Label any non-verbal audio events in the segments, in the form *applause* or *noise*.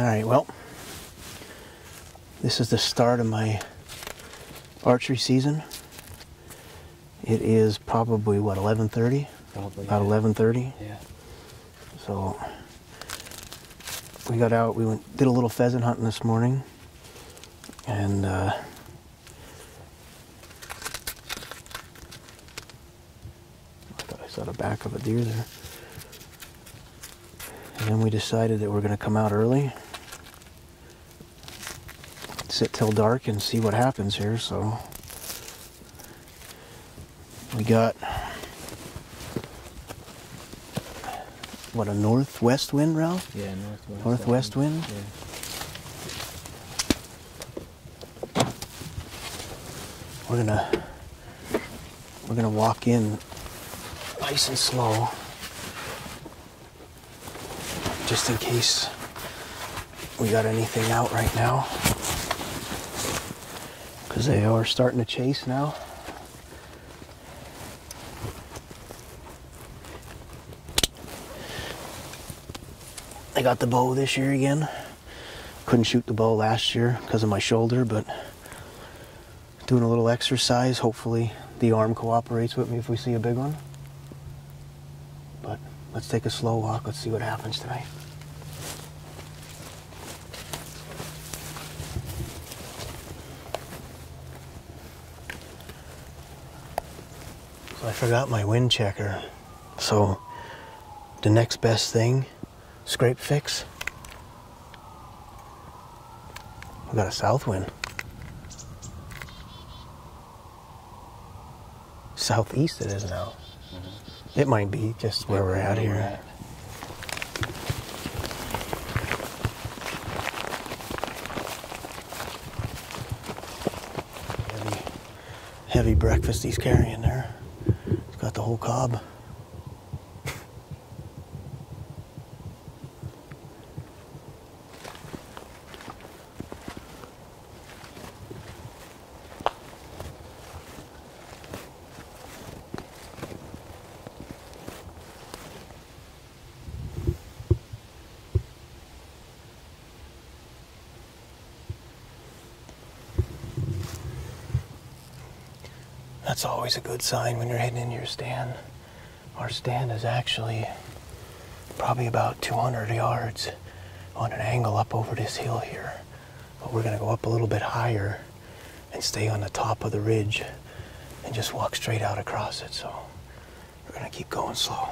All right, well, this is the start of my archery season. It is probably what 11:30, Probably. about 11:30. Yeah. So we got out. We went did a little pheasant hunting this morning, and uh, I thought I saw the back of a deer there. And then we decided that we're going to come out early, sit till dark, and see what happens here. So we got what a northwest wind, Ralph. Yeah, northwest. Northwest wind? Yeah. We're gonna we're gonna walk in nice and slow, just in case we got anything out right now, they are starting to chase now. I got the bow this year again. Couldn't shoot the bow last year because of my shoulder, but doing a little exercise. Hopefully, the arm cooperates with me if we see a big one. But let's take a slow walk. Let's see what happens tonight. I forgot my wind checker. So the next best thing, scrape fix. We got a south wind. southeast it is now. It might be just where we're at here. Heavy, heavy breakfast he's carrying there. Got the whole cob. That's always a good sign when you're heading into your stand. Our stand is actually probably about 200 yards on an angle up over this hill here. But we're going to go up a little bit higher and stay on the top of the ridge and just walk straight out across it. So we're going to keep going slow.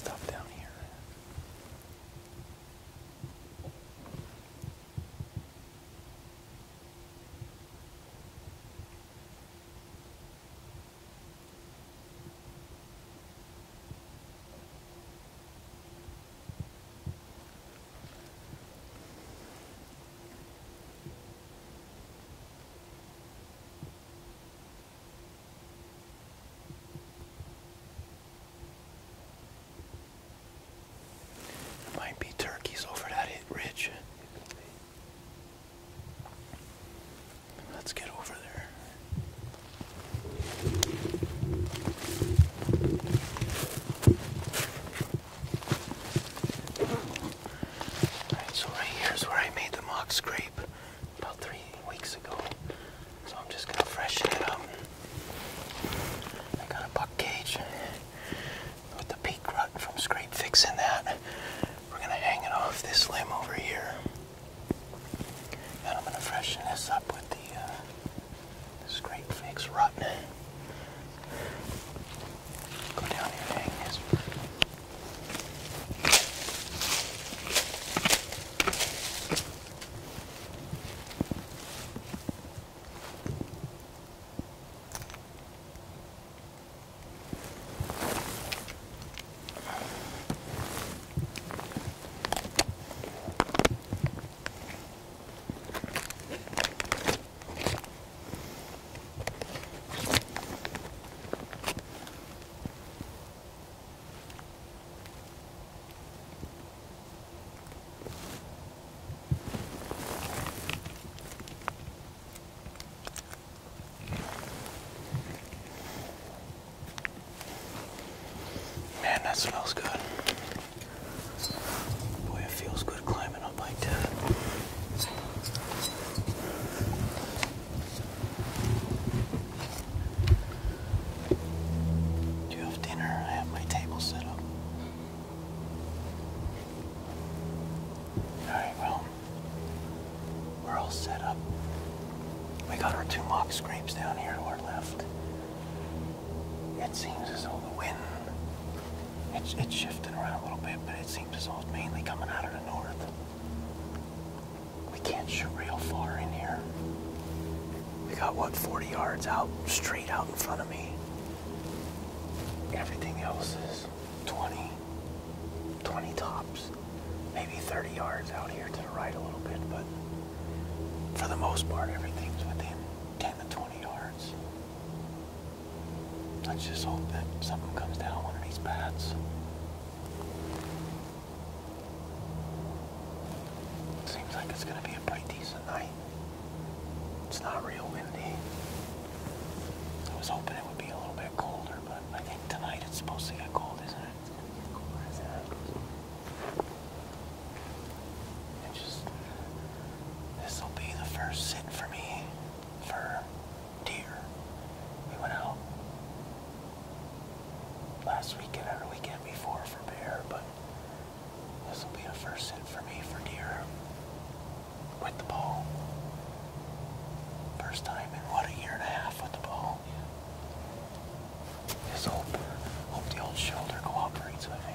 stuff Man, that smells good. Boy, it feels good climbing up like that. Do you have dinner? I have my table set up. Alright, well, we're all set up. We got our two mock scrapes down here to our left. It seems as though the wind it's, it's shifting around a little bit, but it seems as though it's mainly coming out of the north. We can't shoot real far in here. We got, what, 40 yards out, straight out in front of me. Everything else is 20, 20 tops, maybe 30 yards out here to the right a little bit, but for the most part, everything's within 10 to 20 yards. Let's just hope that something comes down one of these bats. Seems like it's gonna be a pretty decent night. It's not real windy. I was hoping it would be a little bit colder, but I think tonight it's supposed to get cold, isn't it? It's gonna get colder as that. And just this will be the first sit for me for deer. We went out last weekend or the weekend before for bear, but this will be the first sit for me for deer with the bow. First time in what a year and a half with the bow. Just hope, hope the old shoulder cooperates with me.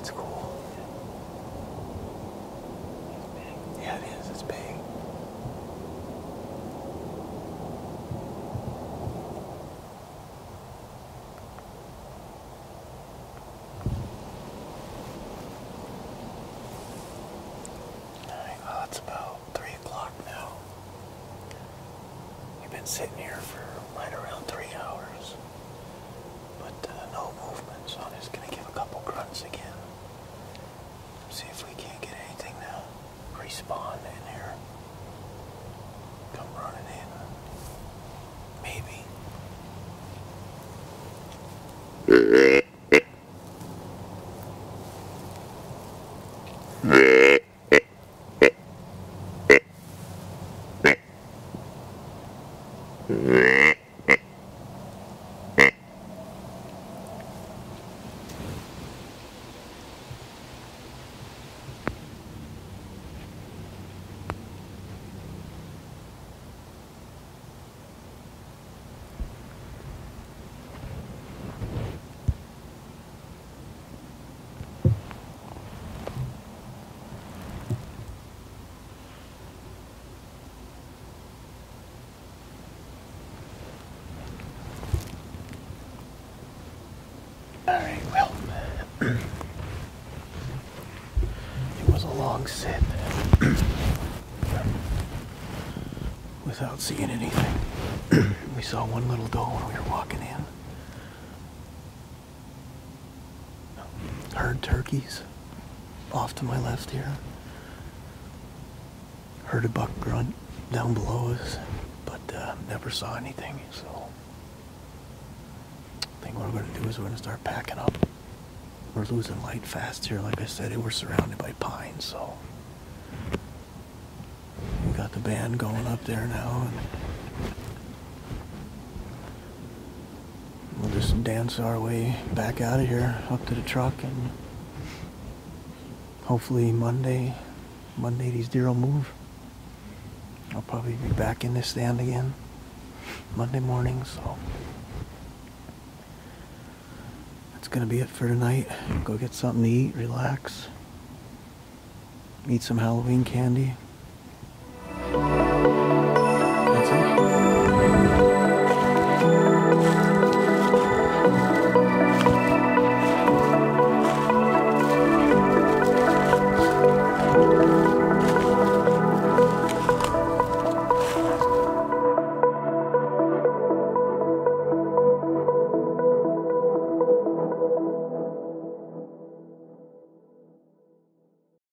That's cool. Yeah, it is. It's big. Alright, well, it's about 3 o'clock now. We've been sitting here for right around 3 hours but uh, no movement, so I'm just gonna give a couple grunts again. See if we can't get anything to respawn in here. Come running in. Maybe. *laughs* All right, well, it was a long sit without seeing anything. *clears throat* we saw one little doe when we were walking in. Heard turkeys off to my left here. Heard a buck grunt down below us, but uh, never saw anything, so. What we're going to do is we're going to start packing up. We're losing light fast here. Like I said, we're surrounded by pines, so we got the band going up there now, and we'll just dance our way back out of here up to the truck, and hopefully Monday, Monday these deer will move. I'll probably be back in this stand again Monday morning, so. That's gonna be it for tonight. Go get something to eat, relax, eat some Halloween candy,